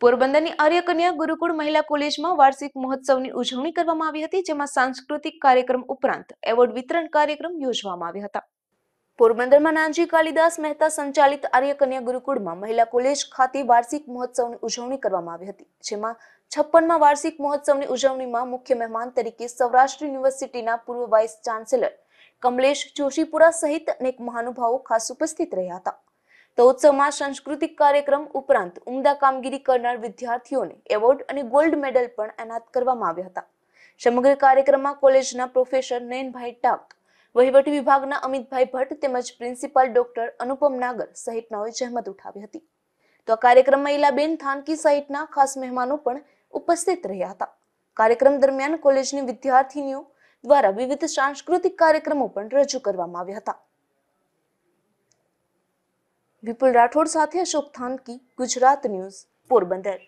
પોરબંદરની આર્યકન્યા ગુરુકુળ મહિલા કોલેજમાં વાર્ષિક મહોત્સવની ઉજવણી કરવામાં આવી હતી, જેમાં સાંસ્કૃતિક કાર્યક્રમ ઉપરાંત એવોર્ડ વિતરણ કાર્યક્રમ યોજવામાં આવ્યા હતા. પોરબંદરમાં નાનજી કાલિદાસ મહેતા સંચાલિત આર્યકન્યા ગુરુકુળમાં મહિલા કોલેજ ખાતે વાર્ષિક મહોત્સવની ઉજવણી કરવામાં આવી હતી, જેમાં છપ્પનમાં વાર્ષિક મહોત્સવની ઉજવણીમાં મુખ્ય મહેમાન તરીકે સૌરાષ્ટ્ર યુનિવર્સિટીના પૂર્વ વાઇસ ચાન્સેલર કમલેશ જોશીપુરા સહિત અનેક મહાનુભાવો ખાસ ઉપસ્થિત રહ્યા હતા. તો ઉત્સવમાં સાંસ્કૃતિક કાર્યક્રમ ઉપરાંત ઉમદા કામગીરી કરનાર વિદ્યાર્થીઓને એવોર્ડ અને ગોલ્ડ મેડલ પણ એનાયત કરવામાં આવ્યા હતા. સમગ્ર કાર્યક્રમમાં કોલેજના પ્રોફેસર નયનભાઈ ટાક, વહીવટી વિભાગના અમિતભાઈ ભટ્ટ તેમજ પ્રિન્સિપાલ ડોક્ટર અનુપમ નાગર સહિતનાઓએ જહેમત ઉઠાવી હતી. તો આ કાર્યક્રમમાં ઇલાબેન થાનકી સહિતના ખાસ મહેમાનો પણ ઉપસ્થિત રહ્યા હતા. કાર્યક્રમ દરમિયાન કોલેજની વિદ્યાર્થીનીઓ દ્વારા વિવિધ સાંસ્કૃતિક કાર્યક્રમો પણ રજૂ કરવામાં આવ્યા હતા. વિપુલ રાઠોડ સાથે અશોક થાનકી ગુજરાત ન્યૂઝ પોરબંદર.